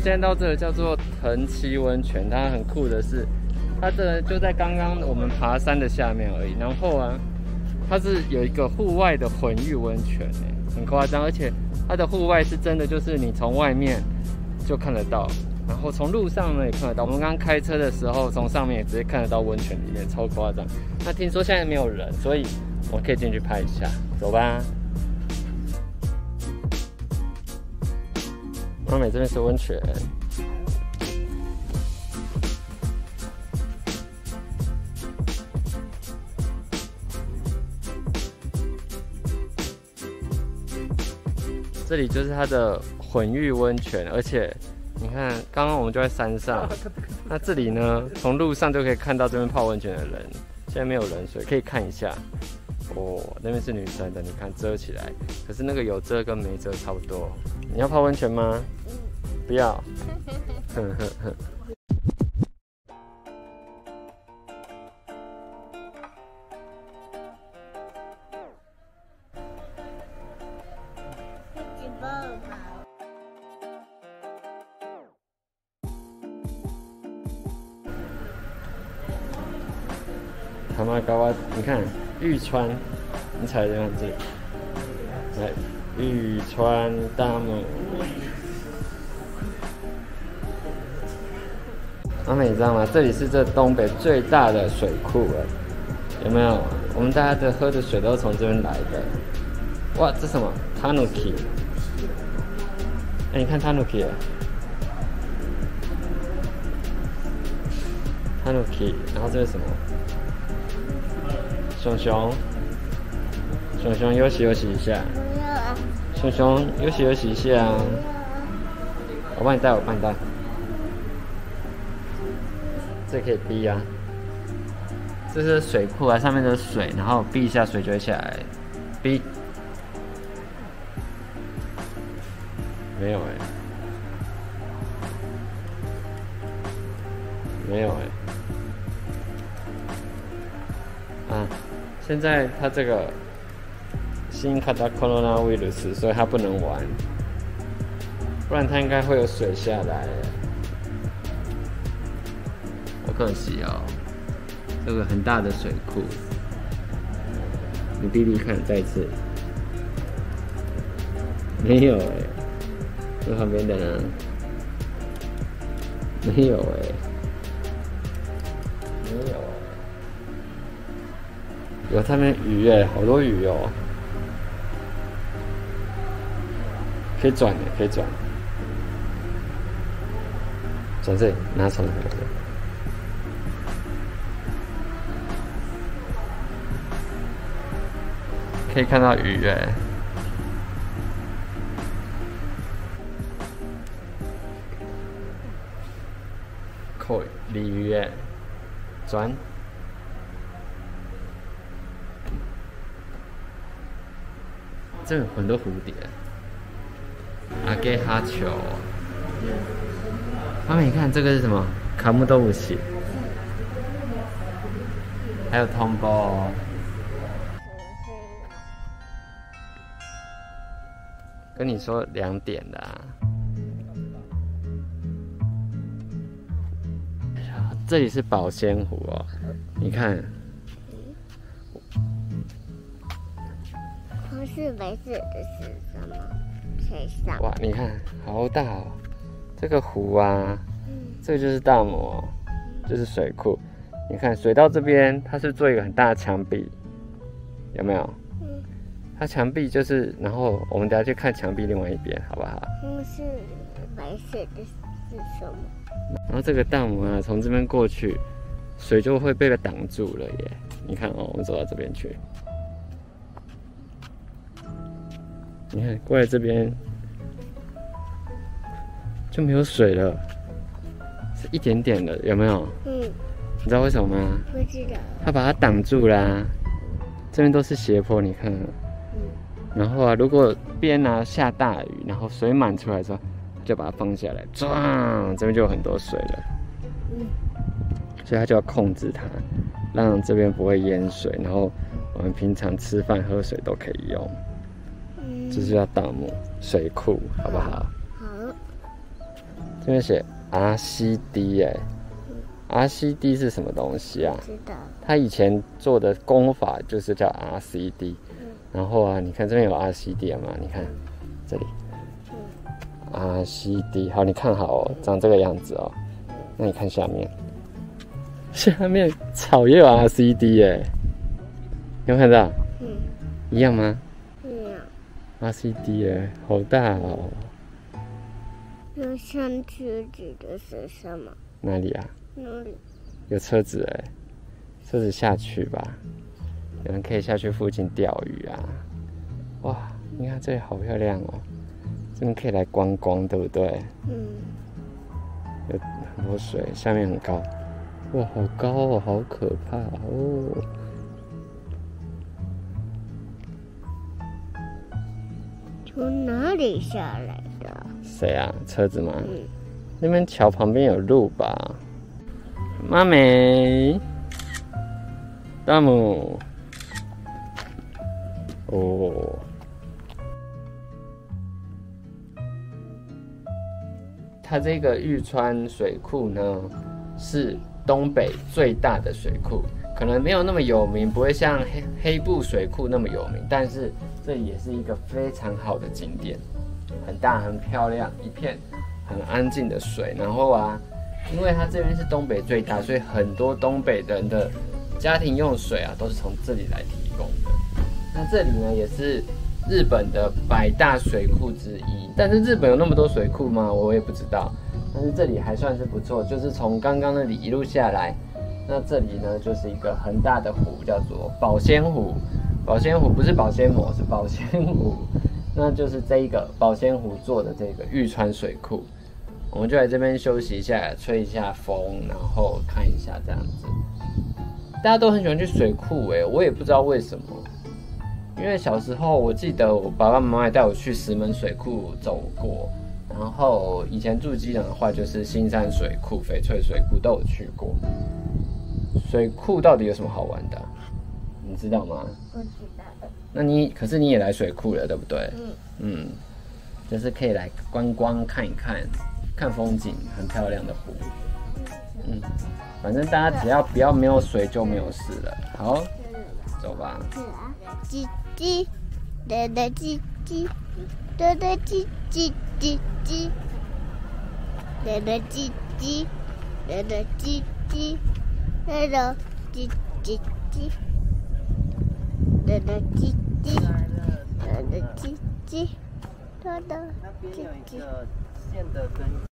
们现在到这个叫做藤崎温泉，它很酷的是，它这就在刚刚我们爬山的下面而已。然后啊，它是有一个户外的混浴温泉，哎，很夸张，而且它的户外是真的，就是你从外面就看得到，然后从路上呢也看得到。我们刚刚开车的时候，从上面也直接看得到温泉里面，超夸张。那听说现在没有人，所以我们可以进去拍一下，走吧。阿美这边是温泉，这里就是它的混浴温泉，而且你看，刚刚我们就在山上，那这里呢，从路上就可以看到这边泡温泉的人，现在没有人，所以可以看一下。哦，那边是女生的，你看遮起来，可是那个有遮跟没遮差不多。你要泡温泉吗？不要。哼哼哼。他妈高啊！你看。玉川，你踩这样子，来玉川大门。阿美，你知道吗？这里是这东北最大的水库了，有没有？我们大家的喝的水都是从这边来的。哇，这什么？Tanuki。哎，你看 Tanuki。Tanuki，然后这是什么？熊熊，熊熊休息休息一下。熊熊休息休息一下。我帮你带，我帮你带。这可以逼啊。这是水库啊，上面的水，然后逼一下水就会下来。逼。没有哎。没有哎。现在他这个新卡达 coronavirus，所以他不能玩，不然他应该会有水下来。好可惜哦，这个很大的水库。你弟弟看，再次，没有哎，这旁边的呢？没有哎，没有。有他们鱼耶，好多鱼哦，可以转的，可以转，转这里拿上来，可以看到鱼耶，扣鲤鱼耶，转。这有很多蝴蝶，阿给哈球。他们你看这个是什么？卡木豆腐起，还有通包。跟你说两点的。这里是保鲜湖哦，你看。是没事的是什么？水上哇，你看好大哦！这个湖啊，这个就是大魔，就是水库。你看水到这边，它是做一个很大的墙壁，有没有？嗯。它墙壁就是，然后我们等下去看墙壁另外一边，好不好？嗯，是白色的是什么？然后这个大魔啊，从这边过去，水就会被它挡住了耶。你看哦，我们走到这边去。你看，过来这边就没有水了，是一点点的，有没有？嗯。你知道为什么吗？不知道。它把它挡住啦，这边都是斜坡，你看。嗯。然后啊，如果边啊下大雨，然后水满出来之后，就把它放下来，撞，这边就有很多水了。嗯。所以它就要控制它，让这边不会淹水，然后我们平常吃饭喝水都可以用。这就叫大木水库，好不好？好。这这边写 RCD 哎，RCD 是什么东西啊？知道。他以前做的功法就是叫 RCD，然后啊，你看这边有 RCD 吗？你看这里，RCD，好，你看好哦，长这个样子哦。那你看下面，下面草也有 RCD 耶，有看到？嗯。一样吗？RCD 耶，好大哦。那上去指的是什么？哪里啊？哪里？有车子哎。车子下去吧，有人可以下去附近钓鱼啊！哇，你看这里好漂亮哦，这边可以来观光，对不对？嗯。有很多水，下面很高，哇，好高哦，好可怕哦！从哪里下来的？谁啊？车子吗？嗯。那边桥旁边有路吧？妈咪。大姆，哦，它这个玉川水库呢，是东北最大的水库，可能没有那么有名，不会像黑黑布水库那么有名，但是这也是一个非常好的景点，很大很漂亮，一片很安静的水，然后啊，因为它这边是东北最大，所以很多东北人的。家庭用水啊，都是从这里来提供的。那这里呢，也是日本的百大水库之一。但是日本有那么多水库吗？我也不知道。但是这里还算是不错，就是从刚刚那里一路下来，那这里呢，就是一个很大的湖，叫做保鲜湖。保鲜壶不是保鲜膜，是保鲜壶。那就是这一个保鲜壶做的这个玉川水库。我们就来这边休息一下，吹一下风，然后看一下这样子。大家都很喜欢去水库，哎，我也不知道为什么。因为小时候我记得我爸爸妈妈带我去石门水库走过，然后以前住基隆的话就是新山水库、翡翠水库都有去过。水库到底有什么好玩的？你知道吗？不知道。那你可是你也来水库了，对不对？嗯。嗯，就是可以来观光看一看，看风景，很漂亮的湖。嗯。反正大家只要不要没有水就没有事了。好，走吧。叽叽，哒哒叽叽，哒哒叽叽叽叽，哒哒叽叽，哒哒叽叽，哒哒叽叽叽，哒哒叽叽，哒哒叽叽，哒哒叽叽。